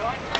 doing?